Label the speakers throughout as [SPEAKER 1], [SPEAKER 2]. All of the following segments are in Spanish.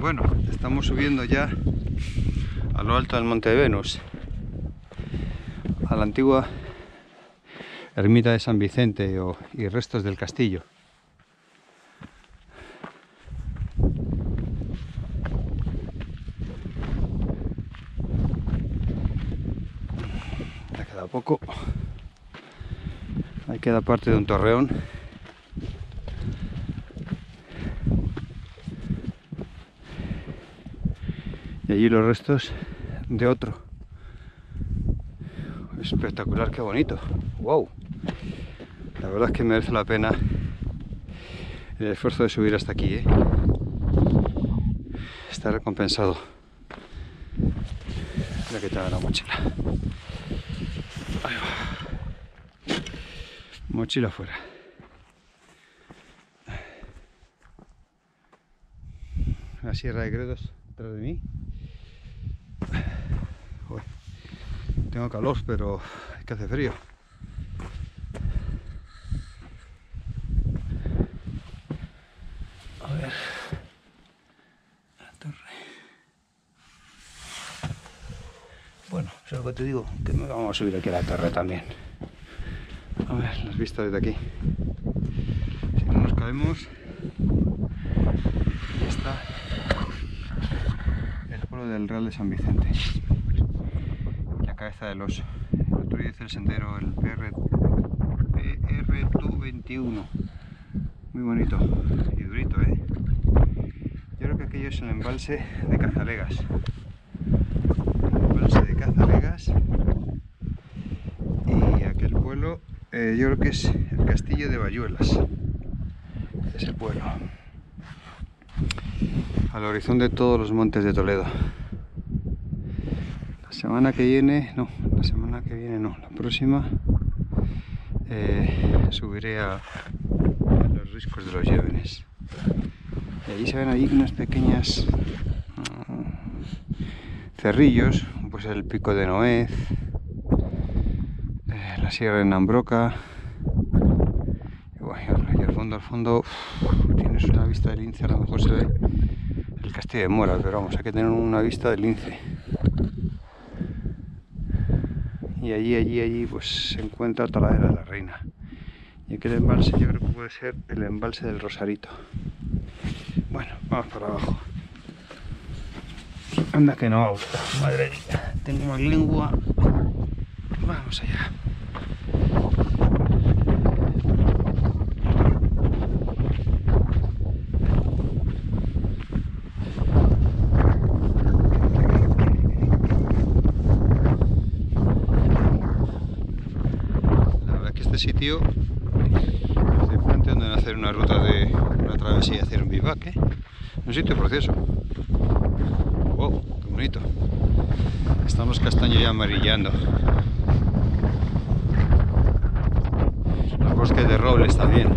[SPEAKER 1] Bueno, estamos subiendo ya a lo alto del Monte de Venus, a la antigua ermita de San Vicente y restos del castillo. Ya queda poco. Ahí queda parte de un torreón. Y allí los restos de otro. Espectacular, qué bonito. Wow. La verdad es que merece la pena el esfuerzo de subir hasta aquí. ¿eh? Está recompensado. Mira que te la mochila. Mochila fuera. La sierra de Gredos detrás de mí. Tengo calor, pero es que hace frío. A ver. La torre. Bueno, eso es lo que te digo, que me vamos a subir aquí a la torre también. A ver, las vistas desde aquí. Si no nos caemos, está el pueblo del Real de San Vicente. Cabeza del oso. El otro día hice el sendero, el PR, PR21. Muy bonito y durito, ¿eh? Yo creo que aquello es el embalse de Cazalegas. El embalse de Cazalegas. Y aquel pueblo, eh, yo creo que es el castillo de Bayuelas. Ese pueblo. Al horizonte de todos los montes de Toledo. La semana que viene, no, la semana que viene no, la próxima eh, subiré a, los riscos de los Llévenes. Y allí se ven ahí unas pequeñas mm, cerrillos, pues el pico de Noez, eh, la sierra de Nambroca. Y bueno, al fondo, al fondo, tienes una vista del lince, a lo mejor se ve el castillo de Mora, pero vamos, hay que tener una vista del lince. Y allí, allí, allí, pues se encuentra Taladera de la Reina. Y aquel embalse yo creo que puede ser el embalse del Rosarito. Bueno, vamos para abajo. Anda que no, madre mía, tengo más lengua. Vamos allá. La verdad que sitio planteando en hacer una ruta de una travesía hacer un bivac. Un sitio precioso. Wow, qué bonito. Están los castaños ya amarillando. Los bosques de robles también.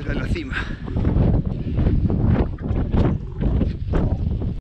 [SPEAKER 1] desde la cima.